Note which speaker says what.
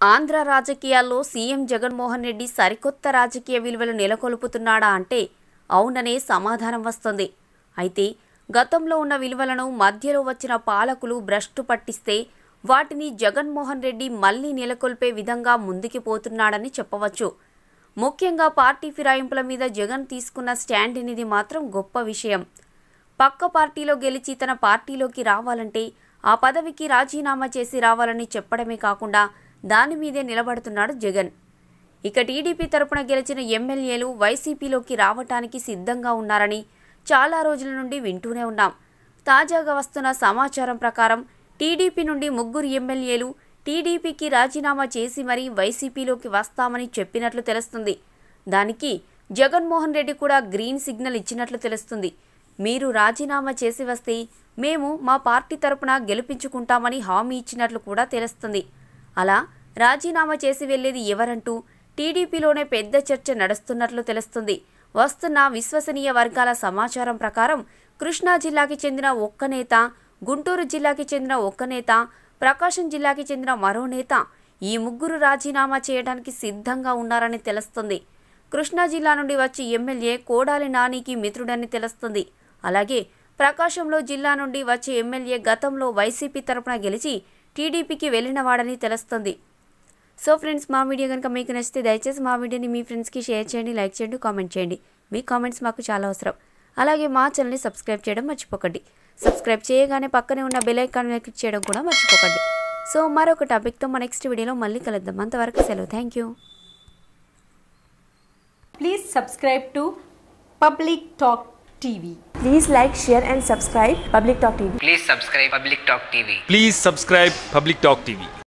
Speaker 1: ఆంధ్ర రాజకీయాల్లో సీఎం జగన్మోహన్ రెడ్డి సరికొత్త రాజకీయ విలువలు నెలకొల్పుతున్నాడా అంటే అవుననే సమాధానం వస్తుంది. అయితే గతంలో ఉన్న విలువలను మధ్యలో వచ్చిన పాలకులు భ్రష్టు పట్టిస్తే వాటిని జగన్మోహన్ రెడ్డి మళ్ళీ నెలకొల్పే విధంగా ముందుకు పోతున్నాడని చెప్పవచ్చు. ముఖ్యంగా పార్టీ ఫిరాయింపుల మీద జగన్ తీసుకున్న స్టాండ్ అనేది మాత్రం గొప్ప విషయం. పక్క పార్టీలో గెలిచి తన పార్టీలోకి రావాలంటే ఆ పదవికి రాజీనామా చేసి రావాలని చెప్పడమే కాకుండా దాని మీదే నిలబడుతున్నాడు జగన్. ఇక టీడీపీ తరపున గెలిచిన ఎమ్మెల్యేలు వైసీపీలోకి రావటానికి సిద్ధంగా ఉన్నారని చాలా రోజుల నుండి వింటూనే ఉన్నాం. తాజాగా వస్తున్న సమాచారం ప్రకారం టీడీపీ నుండి ముగ్గురు ఎమ్మెల్యేలు టీడీపీకి రాజీనామా చేసి మరీ వైసీపీలోకి వస్తామని చెప్పినట్లు తెలుస్తుంది. దానికి జగన్మోహన్ రెడ్డి కూడా గ్రీన్ సిగ్నల్ ఇచ్చినట్లు తెలుస్తుంది. మీరు రాజీనామా చేసి వస్తే మేము మా పార్టీ తరపున గెలిపించుకుంటామని హామీ ఇచ్చినట్లు కూడా తెలుస్తుంది. అలా రాజీనామా చేసి వెళ్ళేది ఎవరంటూ టీడీపీలోనే పెద్ద చర్చ నడుస్తున్నట్లు తెలుస్తుంది. వస్తున్న విశ్వసనీయ వర్గాల సమాచారం ప్రకారం కృష్ణా జిల్లాకి చెందిన ఒక్క నేత గుంటూరు జిల్లాకి చెందిన ఒక్క నేత ప్రకాశం జిల్లాకి చెందిన మరో నేత ఈ ముగ్గురు రాజీనామా చేయడానికి సిద్ధంగా ఉన్నారని తెలుస్తుంది. కృష్ణా జిల్లా నుండి వచ్చి ఎమ్మెల్యే కోడాలి నానికి మిత్రుడని తెలుస్తుంది. అలాగే ప్రకాశంలో జిల్లా నుండి వచ్చే ఎమ్మెల్యే గతంలో వైసీపీ తరపున గెలిచి టీడీపీకి వెళ్ళినవాడని తెలుస్తుంది. సో ఫ్రెండ్స్ మా వీడియో కనుక మీకు నచ్చితే దయచేసి మా వీడియోని మీ ఫ్రెండ్స్కి షేర్ చేయండి లైక్ చేయండి కామెంట్ చేయండి. మీ కామెంట్స్ మాకు చాలా అవసరం. అలాగే మా ఛానల్ని సబ్స్క్రైబ్ చేయడం మర్చిపోకండి. సబ్స్క్రైబ్ చేయగానే పక్కనే ఉన్న బెల్ ఐకాన్ క్లిక్ చేయడం కూడా మర్చిపోకండి. సో మరొక టాపిక్తో మా నెక్స్ట్ వీడియోలో మళ్ళీ కలుద్దాం. అంతవరకు సెలవు. Thank you.
Speaker 2: Please subscribe to Public Talk TV.
Speaker 3: Please like, share, and subscribe Public Talk TV.
Speaker 4: Please subscribe Public Talk TV.
Speaker 5: Please subscribe Public Talk TV.